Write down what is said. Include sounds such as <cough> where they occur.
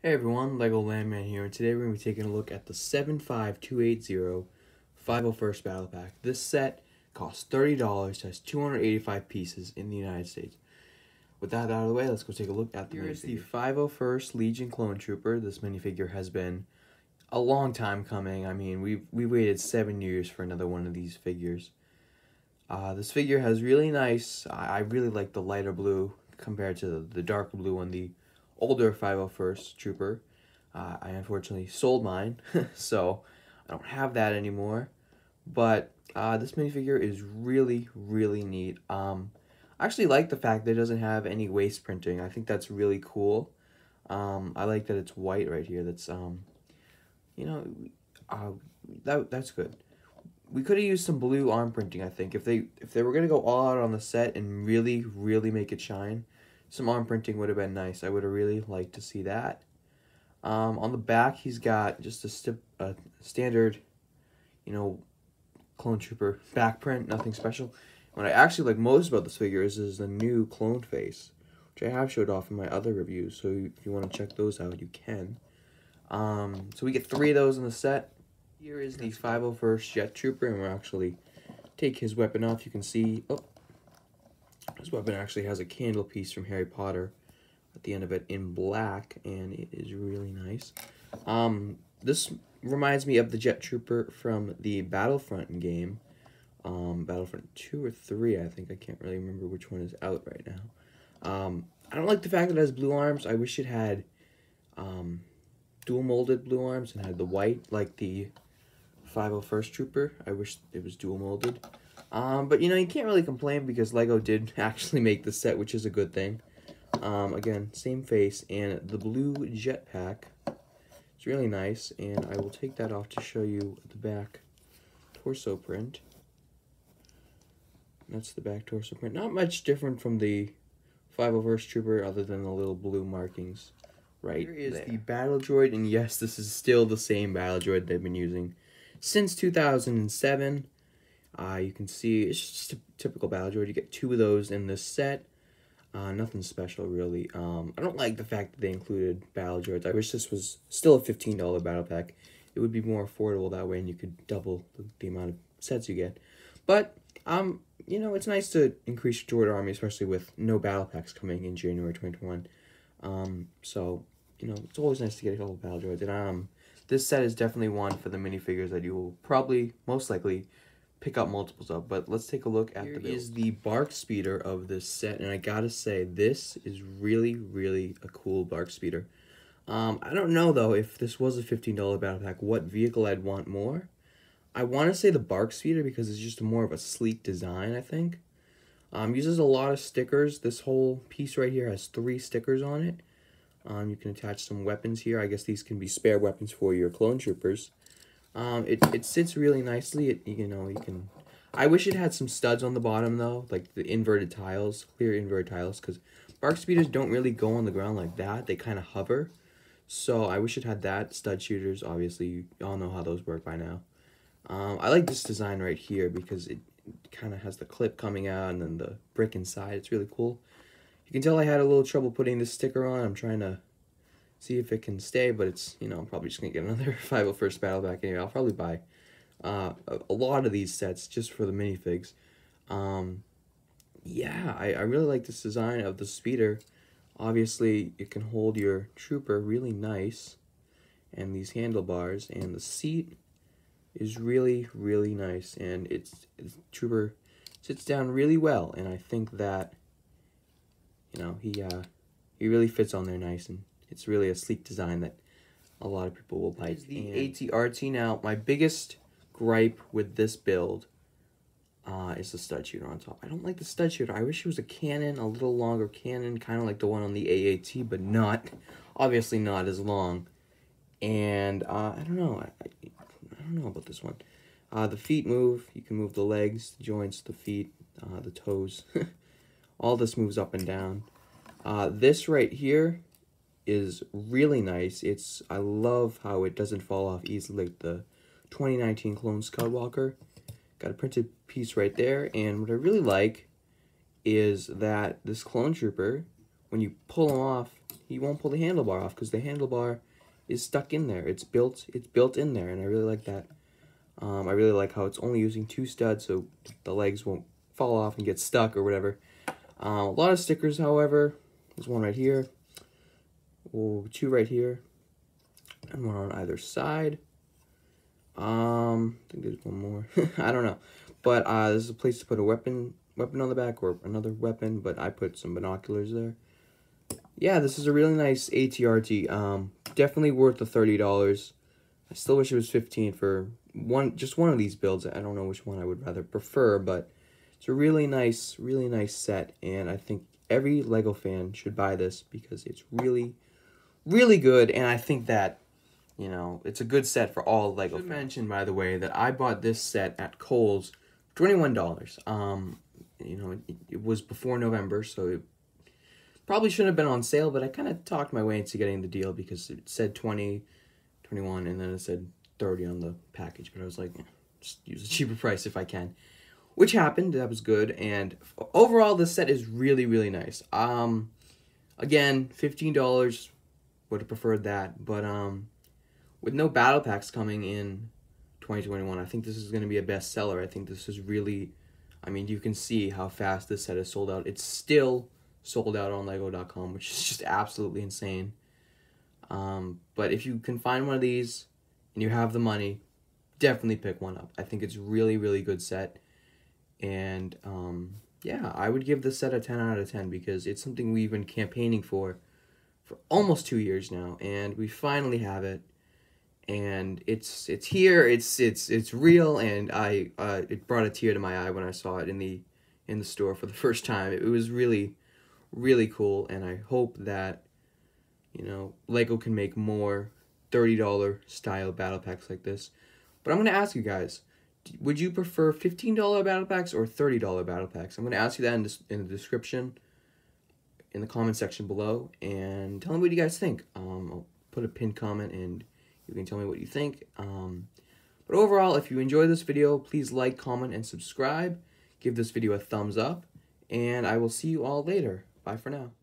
Hey everyone, Lego Lannan here, and today we're going to be taking a look at the 75280 501st Battle Pack. This set costs $30, has 285 pieces in the United States. With that out of the way, let's go take a look at the Here is the 501st Legion Clone Trooper. This minifigure has been a long time coming. I mean, we we waited seven years for another one of these figures. Uh, this figure has really nice, I, I really like the lighter blue compared to the, the darker blue on the older 501st Trooper. Uh, I unfortunately sold mine, <laughs> so I don't have that anymore. But uh, this minifigure is really, really neat. Um, I actually like the fact that it doesn't have any waist printing. I think that's really cool. Um, I like that it's white right here. That's, um, you know, uh, that that's good. We could have used some blue arm printing, I think. If they if they were going to go all out on the set and really, really make it shine, some arm printing would have been nice. I would have really liked to see that. Um, on the back, he's got just a, st a standard, you know, clone trooper back print, nothing special. What I actually like most about this figure is, is the new clone face, which I have showed off in my other reviews. So if you want to check those out, you can. Um, so we get three of those in the set. Here is the 501st Jet Trooper, and we'll actually take his weapon off. You can see, oh, this weapon actually has a candle piece from Harry Potter at the end of it in black, and it is really nice. Um, this reminds me of the Jet Trooper from the Battlefront game. Um, Battlefront 2 or 3, I think. I can't really remember which one is out right now. Um, I don't like the fact that it has blue arms. I wish it had um, dual molded blue arms and had the white like the 501st Trooper. I wish it was dual molded. Um, but, you know, you can't really complain because LEGO did <laughs> actually make the set, which is a good thing. Um, again, same face, and the blue jetpack. It's really nice, and I will take that off to show you the back torso print. That's the back torso print. Not much different from the 501st Trooper other than the little blue markings right Here is there. the Battle Droid, and yes, this is still the same Battle Droid they've been using since 2007. Uh, you can see it's just a typical battle. You get two of those in this set. Uh, nothing special, really. Um, I don't like the fact that they included battle. I wish this was still a $15 battle pack. It would be more affordable that way, and you could double the, the amount of sets you get. But, um, you know, it's nice to increase your droid army, especially with no battle packs coming in January 2021. Um, so, you know, it's always nice to get a couple battle droids. And, um, this set is definitely one for the minifigures that you will probably, most likely, pick up multiples of. But let's take a look at Here the build. is the BARC speeder of this set, and I gotta say, this is really, really a cool BARC speeder. Um, I don't know, though, if this was a $15 battle pack, what vehicle I'd want more. I want to say the BARC speeder because it's just more of a sleek design, I think. Um, uses a lot of stickers. This whole piece right here has three stickers on it. Um, you can attach some weapons here. I guess these can be spare weapons for your clone troopers. Um, it, it sits really nicely. It, you know, you can... I wish it had some studs on the bottom, though, like the inverted tiles, clear inverted tiles, because BARC speeders don't really go on the ground like that. They kind of hover. So I wish it had that. Stud shooters, obviously, you all know how those work by now. Um, I like this design right here because it kind of has the clip coming out and then the brick inside. It's really cool. You can tell I had a little trouble putting this sticker on. I'm trying to see if it can stay, but it's, you know, I'm probably just going to get another <laughs> 501st Battle Pack anyway. I'll probably buy uh, a, lot of these sets just for the minifigs. Um, yeah, I, I really like this design of the speeder. Obviously, it can hold your trooper really nice, and these handlebars, and the seat is really, really nice, and it's, it's trooper sits down really well, and I think that, you know, he, uh, he really fits on there nice and it's really a sleek design that a lot of people will like. The AT-RT now, my biggest gripe with this build uh, is the stud shooter on top. I don't like the stud shooter. I wish it was a cannon, a little longer cannon, kind of like the one on the AAT, but not, obviously not as long. And uh, I don't know. I, I, don't know about this one. Uh, the feet move. You can move the legs, the joints, the feet, uh, the toes. <laughs> All this moves up and down. Uh, this right here is really nice. It's I love how it doesn't fall off easily like the 2019 Clone Scout Walker. Got a printed piece right there, and what I really like is that this Clone Trooper, when you pull him off, he won't pull the handlebar off because the handlebar is stuck in there. It's built it's built in there, and I really like that. Um, I really like how it's only using two studs, so the legs won't fall off and get stuck or whatever. Uh, a lot of stickers, however. There's one right here. Oh, two right here. And one on either side. Um, I think there's one more. <laughs> I don't know. But uh, this is a place to put a weapon weapon on the back or another weapon, but I put some binoculars there. Yeah, this is a really nice ATRT. Um, definitely worth the $30. I still wish it was 15 for one just one of these builds. I don't know which one I would rather prefer, but it's a really nice, really nice set, and I think every LEGO fan should buy this because it's really, really good, and I think that, you know, it's a good set for all LEGO I should fans. mention, by the way, that I bought this set at Kohl's, $21. Um, you know, it, it was before November, so it probably shouldn't have been on sale, but I kind of talked my way into getting the deal because it said 20 21 and then it said 30 on the package but i was like just use a <laughs> cheaper price if i can which happened that was good and overall this set is really really nice um again $15 would have preferred that but um with no battle packs coming in 2021 i think this is going to be a bestseller i think this is really i mean you can see how fast this set is sold out it's still sold out on lego.com which is just absolutely insane um, but if you can find one of these and you have the money, definitely pick one up. I think it's really, really good set. And um, yeah, I would give this set a 10 out of 10 because it's something we've been campaigning for for almost two years now. And we finally have it. And it's it's here, it's it's it's real, and I uh, it brought a tear to my eye when I saw it in the in the store for the <laughs> first time. It was really, really cool, and I hope that you know, Lego can make more $30 style battle packs like this. But I'm to ask you guys, would you prefer $15 battle packs or $30 battle packs? I'm going to ask you that in, in the description, in the comment section below, and tell me what you guys think. Um, I'll put a pinned comment and you can tell me what you think. Um, but overall, if you enjoyed this video, please like, comment, and subscribe. Give this video a thumbs up, and I will see you all later. Bye for now.